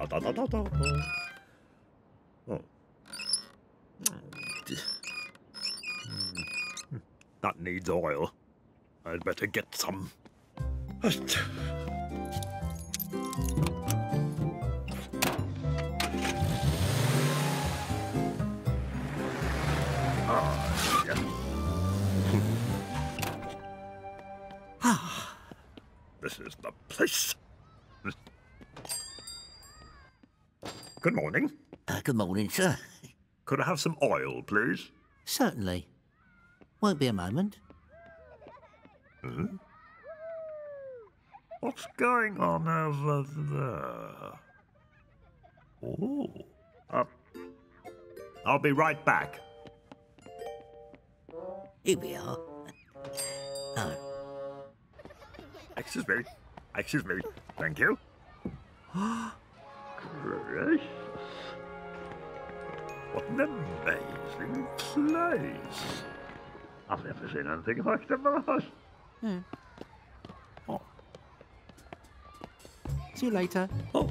Da, da, da, da, da. Oh. That needs oil. I'd better get some. Ah. Ah, this is the place. Good morning. Uh, good morning, sir. Could I have some oil, please? Certainly. Won't be a moment. Hmm? What's going on over there? Oh. Uh, I'll be right back. Here we are. Oh, Excuse me. Excuse me. Thank you. Gracious. What an amazing place. I've never seen anything like the Mars. Oh, See you later. oh.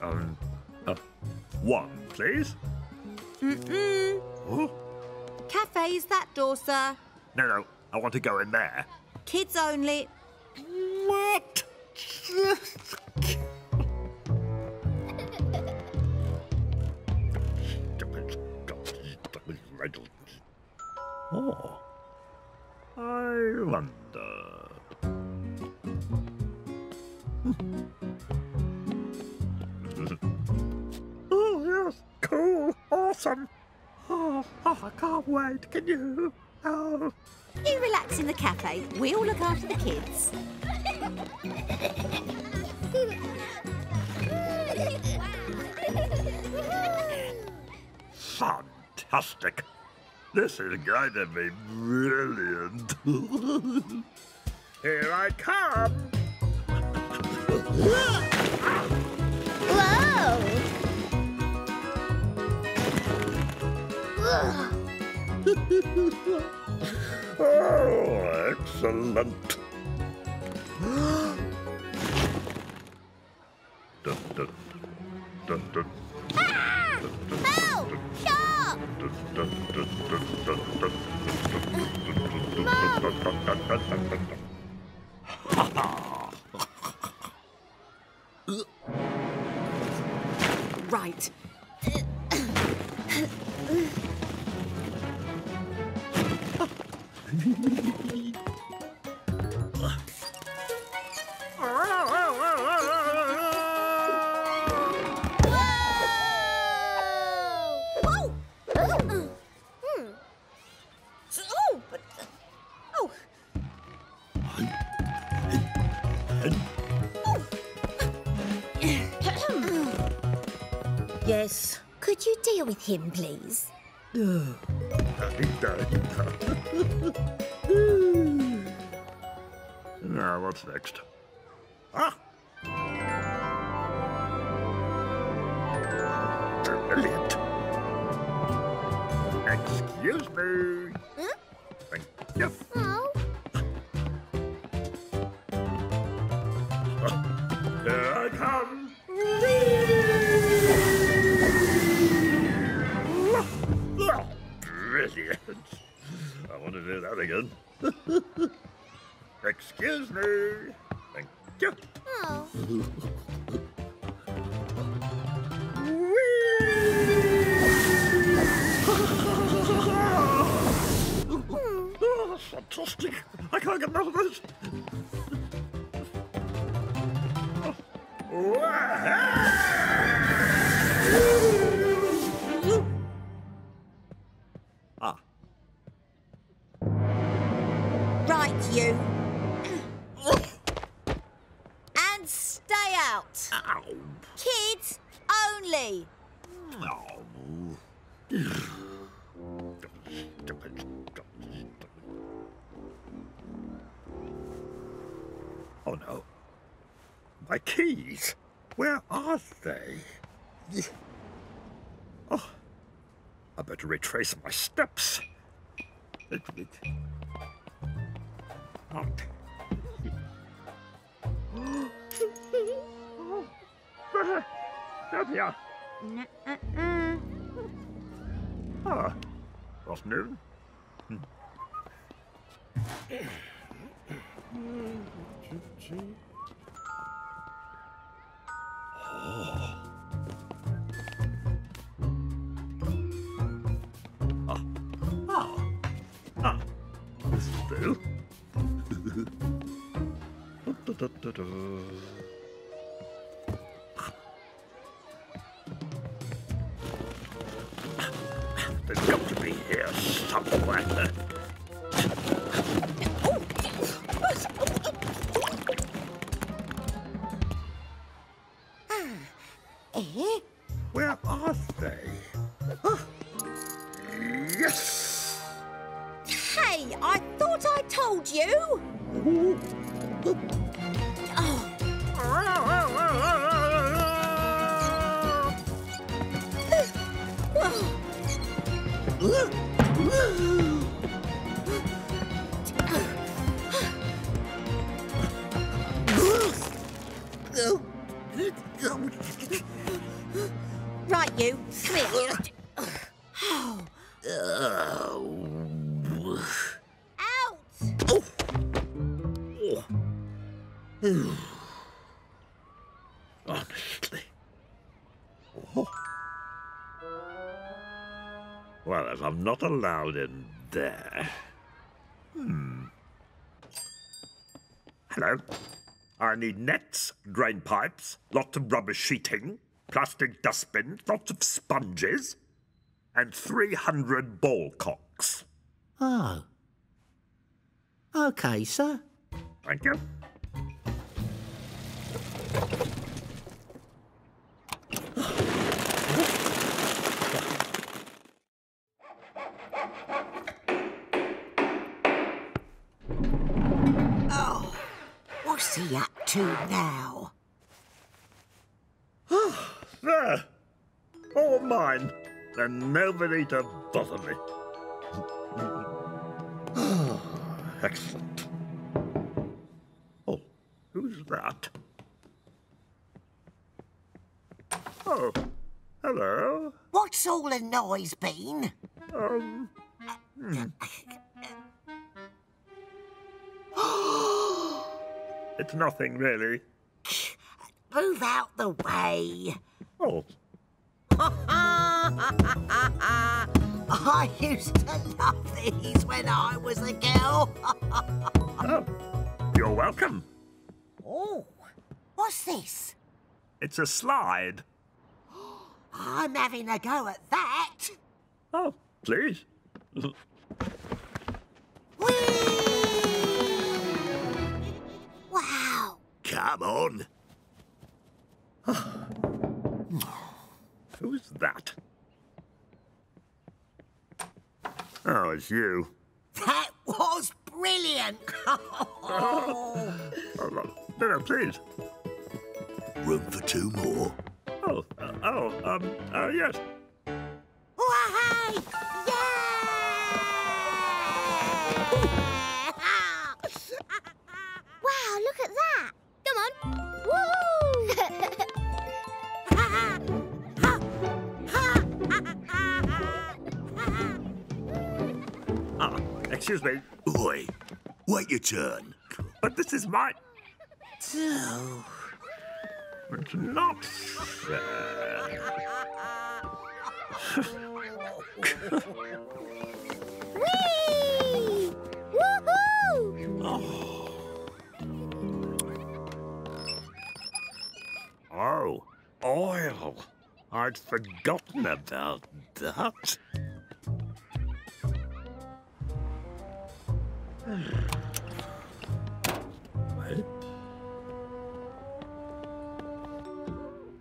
Um, uh, one, please. Mm-mm. Oh, Cafe's that door, sir. no, no, I want to go in there. Kids only. What? Oh. I wonder. oh, yes. Cool. Awesome. Oh, oh, I can't wait. Can you? Oh. You relax in the cafe. We'll look after the kids. Fantastic. This is going to be brilliant. Here I come. oh, excellent. dun, dun, dun, dun. Right. Him, please? now, what's next? Ah! Brilliant. Excuse me. Again. Excuse me. Thank you. Oh. Oh, fantastic. I can't get enough of this. My keys? Where are they? Oh, I better retrace my steps. Out. Down here. Ah, afternoon. Mm. Ah, ah, ah, this will do. Da-da-da-da. They've got to be here somewhere. Ugh! Allowed in there. Hmm. Hello. I need nets, drain pipes, lots of rubber sheeting, plastic dustbins, lots of sponges, and 300 ball cocks. Oh. Okay, sir. Thank you. What's he up to now? Ah, there. All mine. And nobody to bother me. Ah, excellent. Oh, who's that? Oh, hello. What's all the noise been? Um, hmm. It's nothing really. Move out the way. Oh, I used to love these when I was a girl. oh, you're welcome. oh, what's this? It's a slide. I'm having a go at that. Oh, please. Come on. Who's that? Oh, it's you. That was brilliant. Oh, no, no, please. Room for two more. Oh, uh, oh, um, uh, yes. Why! Wow, look at that. Excuse me, Oi, wait your turn. but this is my. It's not fair. Oh, oil. I'd forgotten about that. What?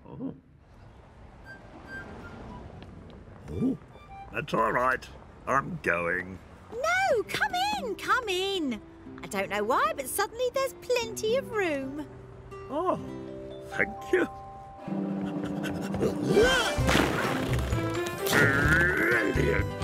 Oh. Oh, that's all right. I'm going. No, come in, come in. I don't know why, but suddenly there's plenty of room. Oh, thank you. Brilliant!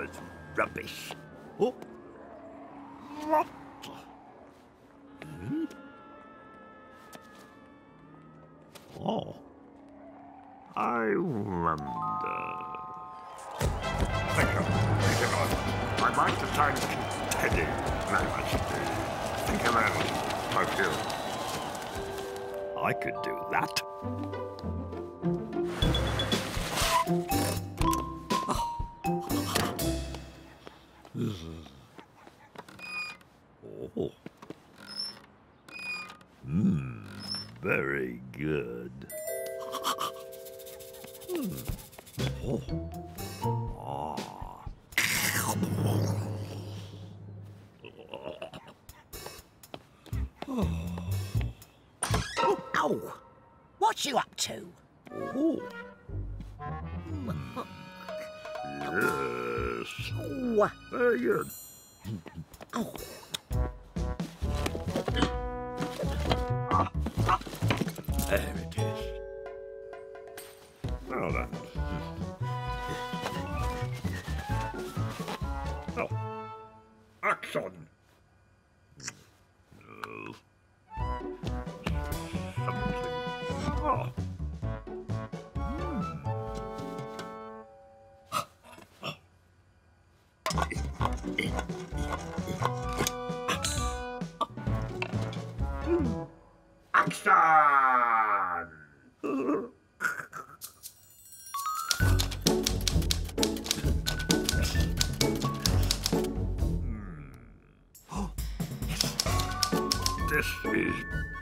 Was rubbish. Oh. What? Hmm? Oh. I wonder. Thank you. Thank you, Lord. I'd like to thank Teddy very much indeed. Thank you very much. Thank you. I could do that. This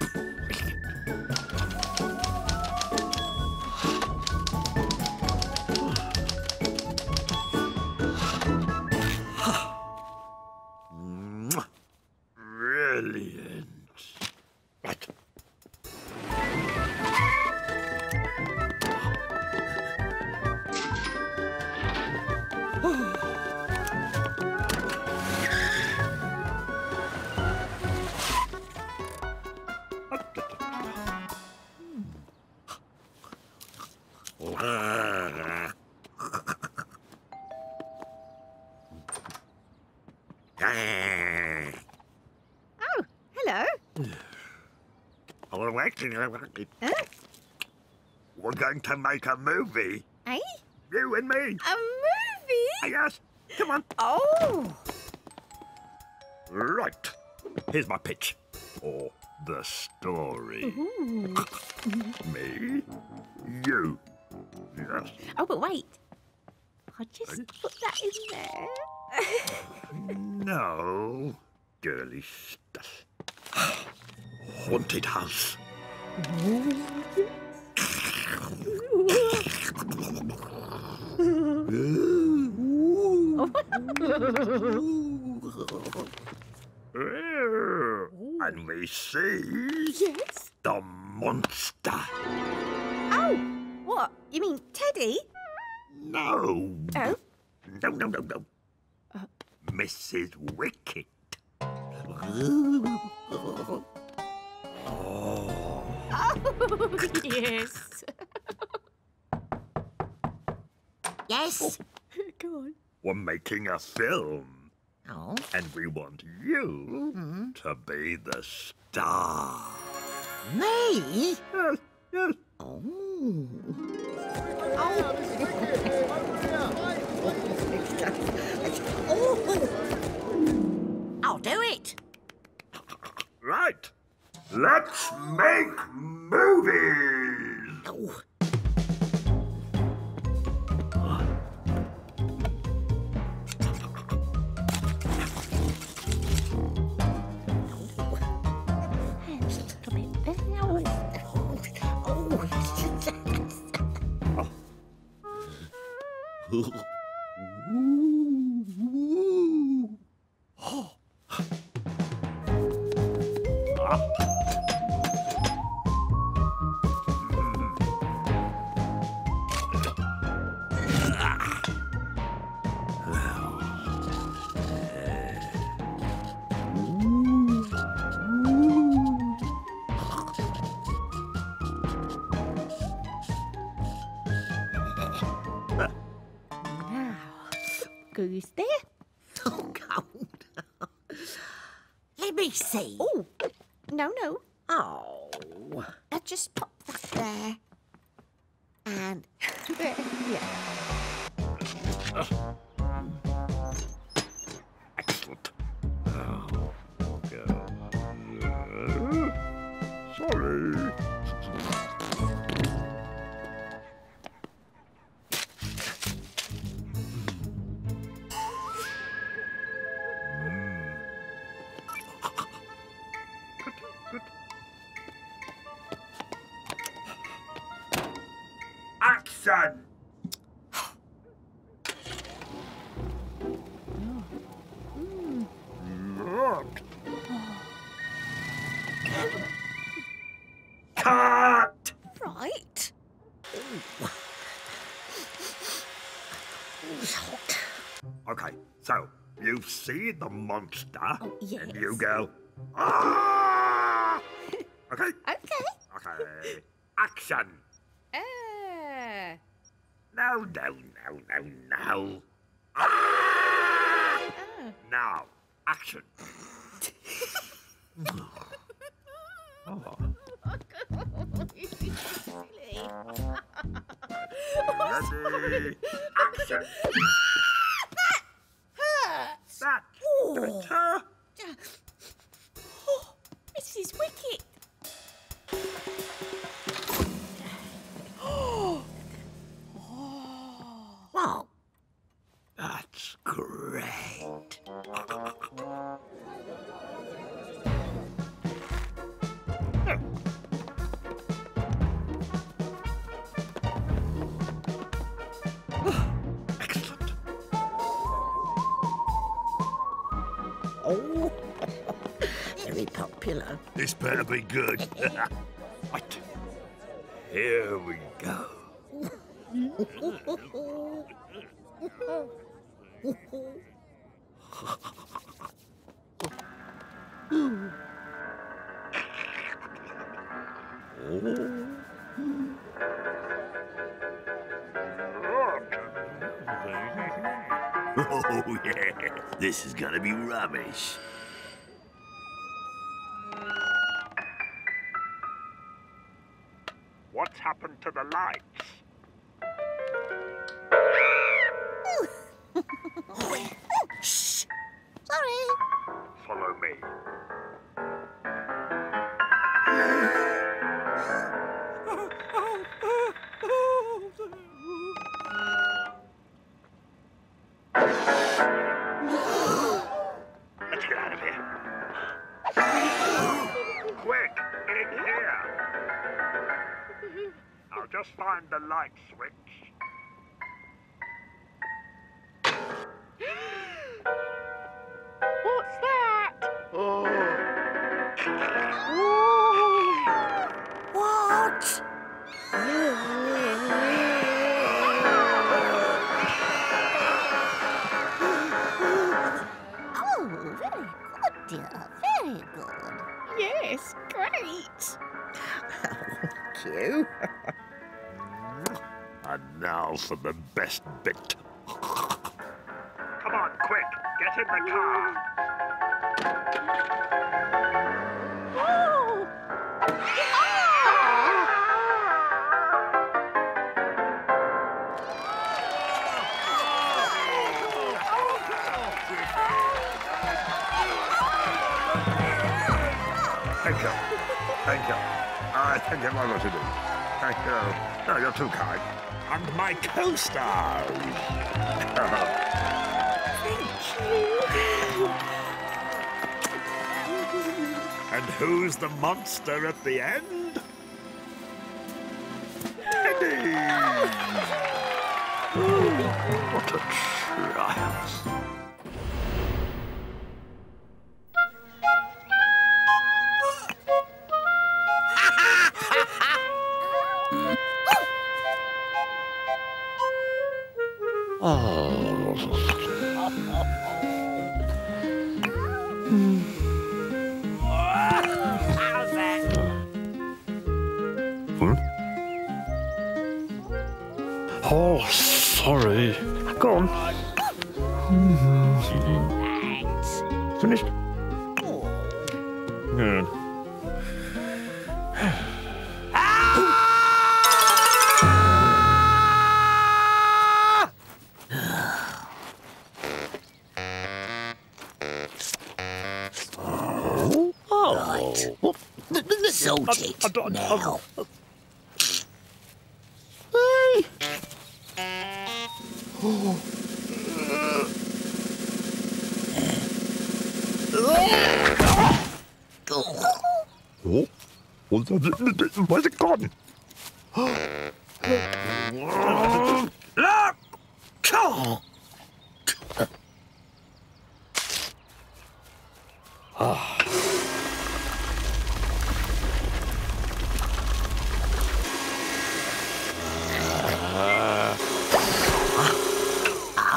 Huh? We're going to make a movie. You and me. A movie? Ah, yes. Come on. Oh. Right. Here's my pitch. Or the story. Mm-hmm. Me. You. Yes. Oh, but wait. I'll just put that in there. No. Girly stuff. Haunted house. And we see yes. the monster. Oh, what? You mean Teddy? No. Oh. No, no, no, no. Mrs. Wicket. Oh, yes. Yes. Go on. We're making a film, Oh. and we want you mm-hmm. to be the star. Me? Yes, yes. Oh. Oh. I'll do it. Right. Let's make movies! Oh. you see the monster, Oh, and you go, ah! Okay, Okay. okay. Action! Uh, No, no, no, no, no. Ah! oh. Now, action. Ready, action. Very popular. This better be good. Right. Here we go. oh, yeah. This is gonna be rubbish. What's happened to the lights? Shh. Sorry. Follow me. Just find the light switch. The best bit. Come on, quick, get in the car. Thank you. Thank you. I think I know what to do. Thank you. No, you're too kind. And my co-stars. Thank you. and who's the monster at the end? Eddie! what Oh. Hmm. Oh, sorry. Go on. Finished? Now. Oh, where's it gone? Look! Oh.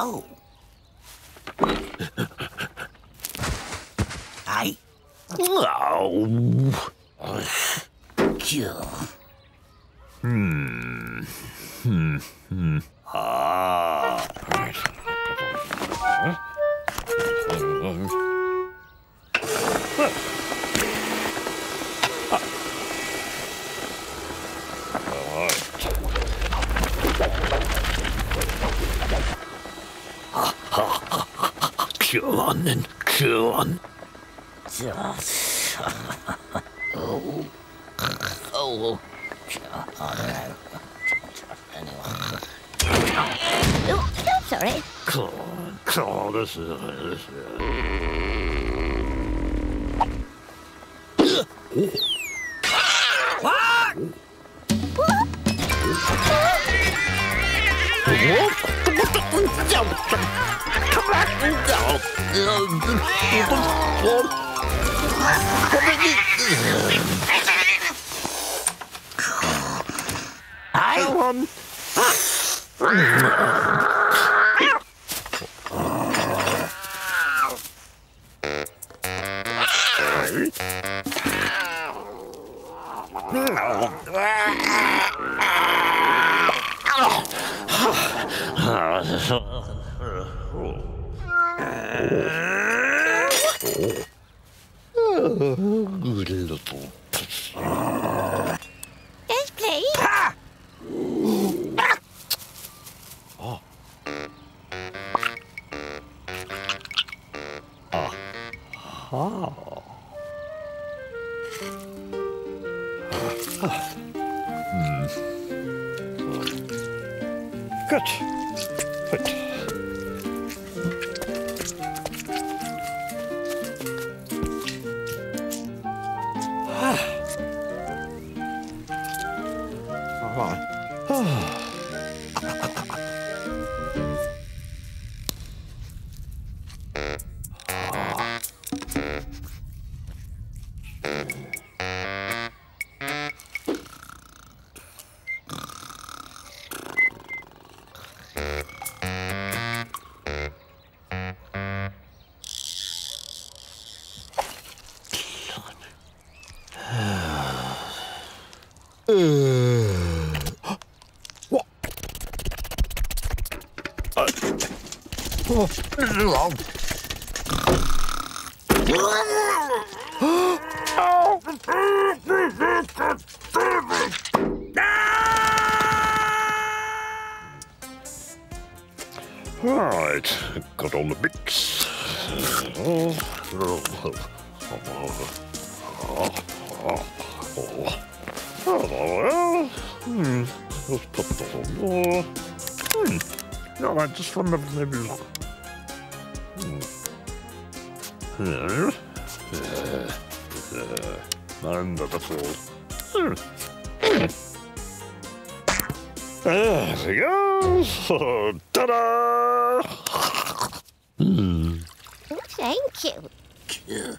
Oh. hey, Oh. sure. Go on then, go on. Oh. Oh. Oh, I'm sorry. Come on, this is this is. Good Right, got all the bits. Hmm, let's put. Hmm, no, I just remember maybe. Hmm. Here. And that's all. Hmm. There we go. Ta-da! Thank you.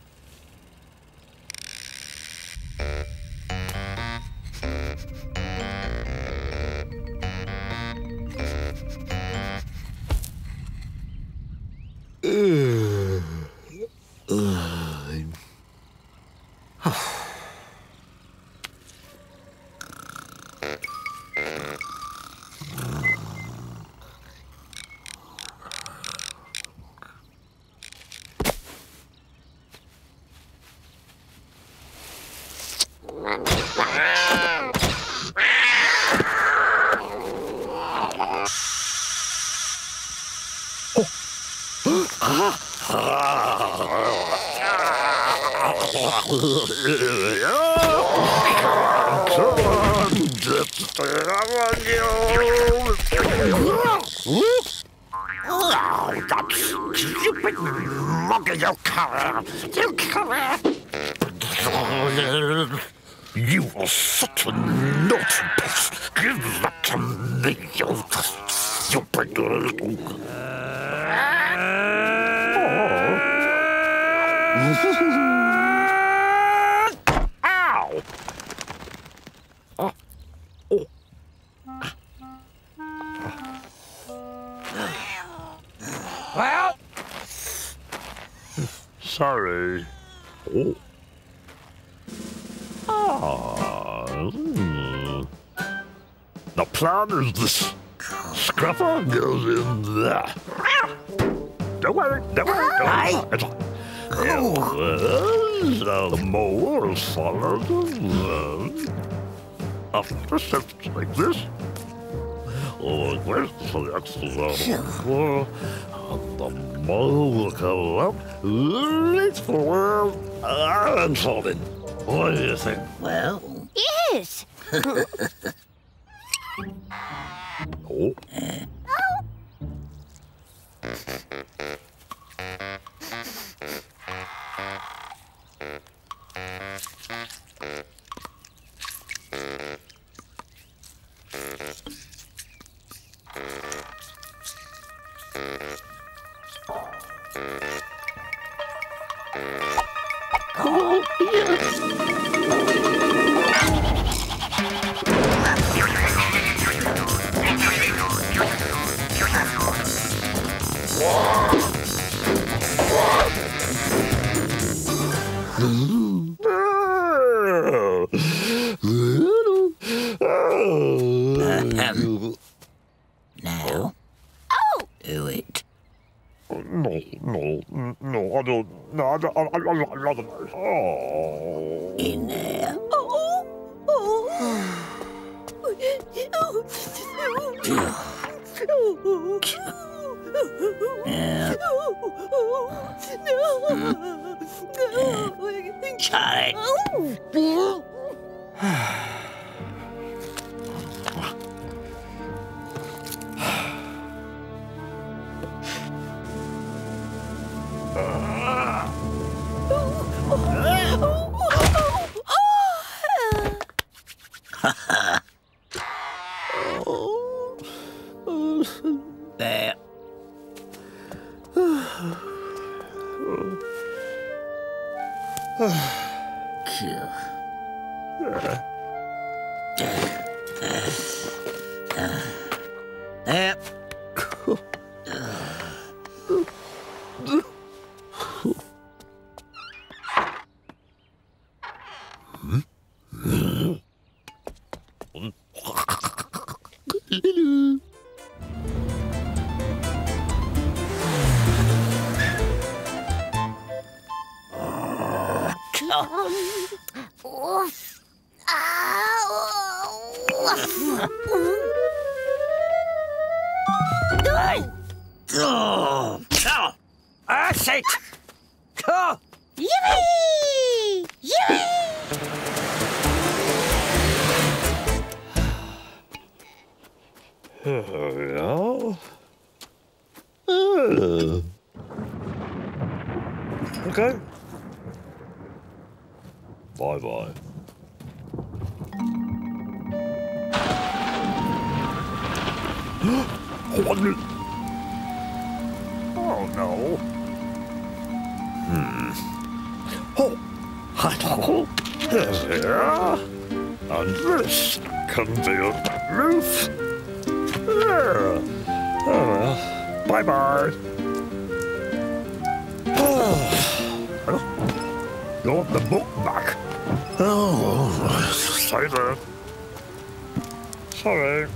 Oh, that stupid mugger, you colour! You colour! You are such a naughty beast! Give that to me, you the mole follows the After steps like this, Oh, where's the extra floor? And the mole will come up, reach for ah, and fall in. What do you think? Well, Yes. Oh, uh, Charlie. Oh, oh, it. Oh, Yippee! Yippee! Yeah. Uh. Okay. Bye bye. oh no. Hmm. Oh, hello. There. And this can be a roof. There. Oh well. Bye bye. You want the book back? Oh, there. Sorry.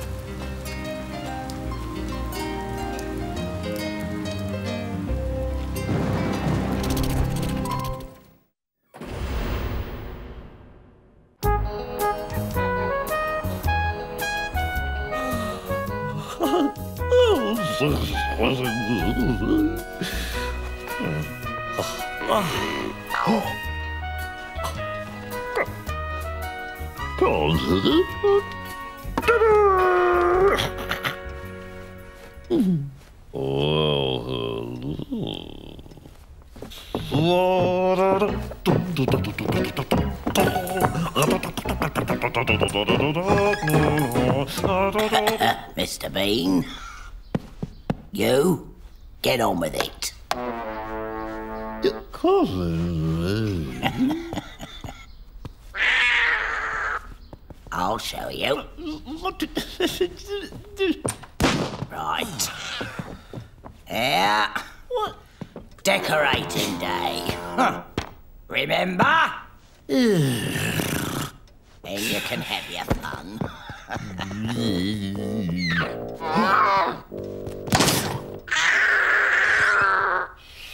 Uh, Mr. Bean. You, get on with it. I'll show you. Right. Yeah. What? Decorating day. Huh. Remember? then you can have your fun.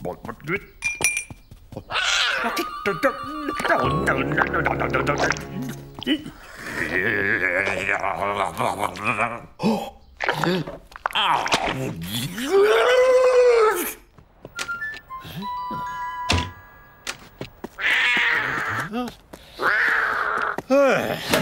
Một mắt tuyết Ugh.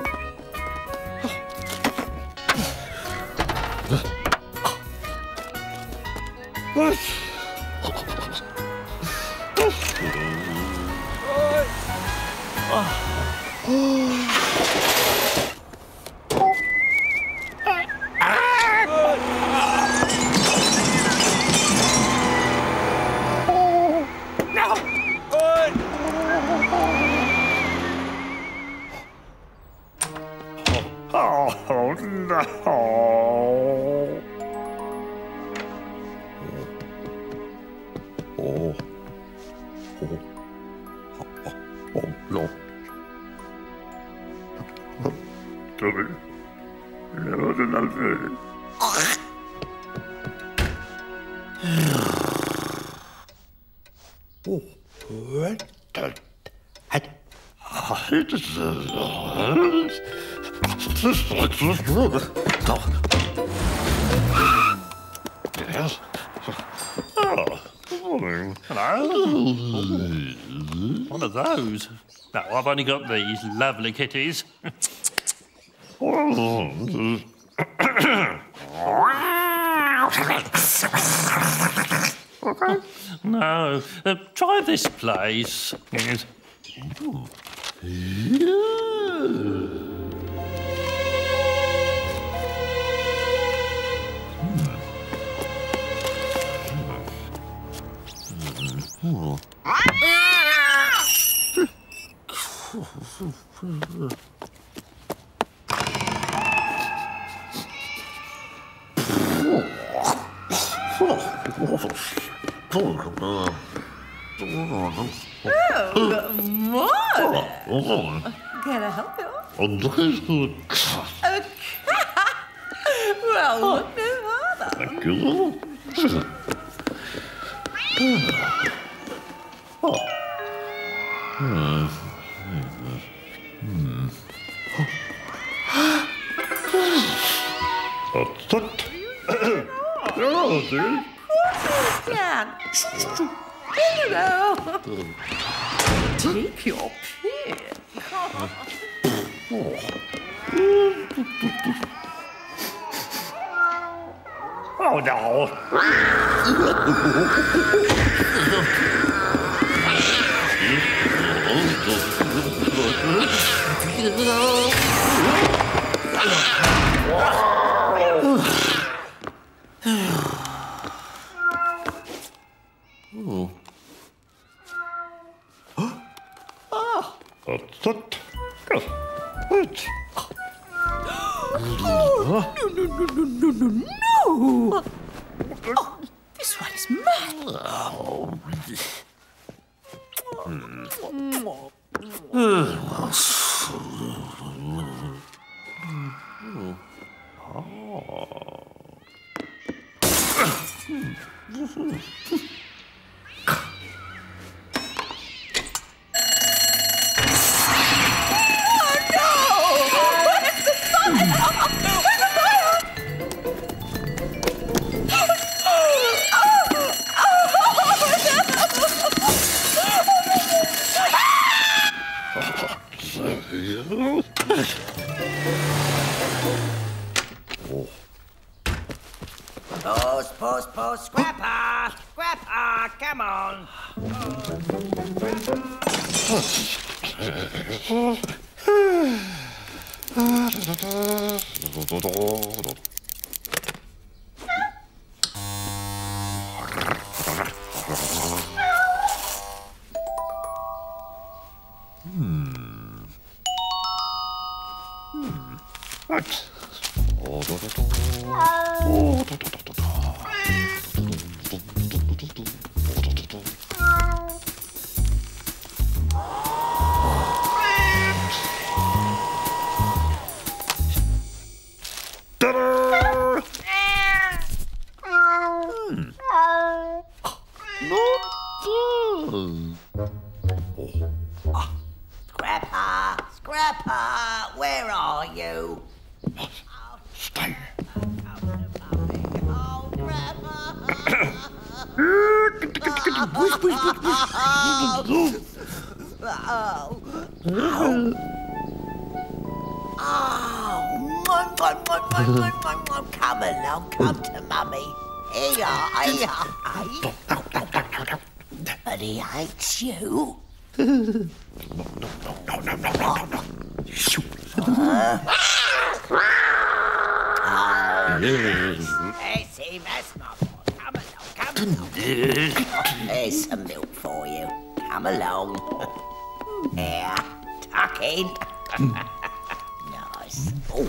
Oh, One of those. No, I've only got these lovely kitties. No, uh, try this place. Yes. Can I help you? Well, look no further. Thank you. Go. Take your pick. Oh no. That's Pause, pause, pause. Scrapper! Scrapper, come on. He hates you. No, no, no, no, no, no, Yes, him, that's my boy. Come along, come along. Here's some milk for you. Come along. Here, tuck in. nice. Oh.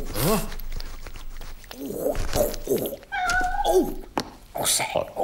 Oh, oh, oh. Oh, that? Oh, oh, oh.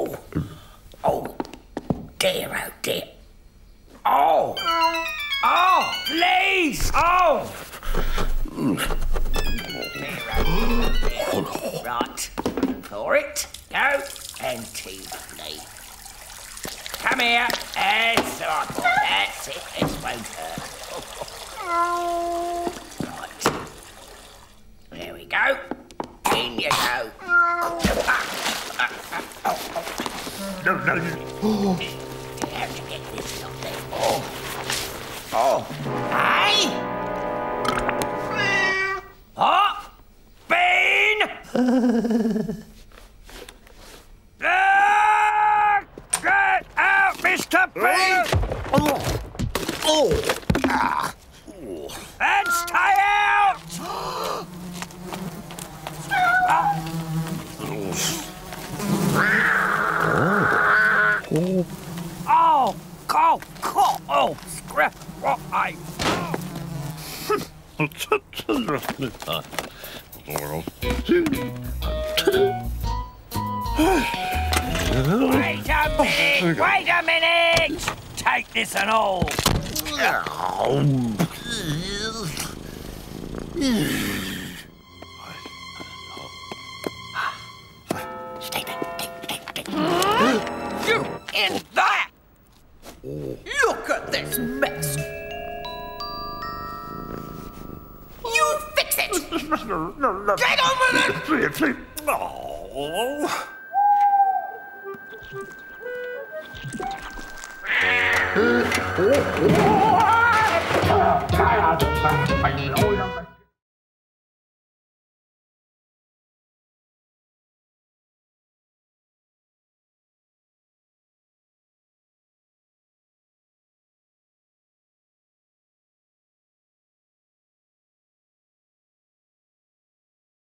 Wait a minute, wait a minute! Take this and all.